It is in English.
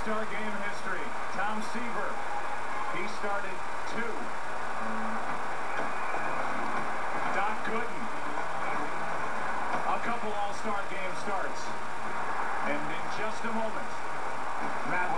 All-Star game history. Tom Seaver, he started two. Doc Gooden, a couple All-Star game starts. And in just a moment, Matt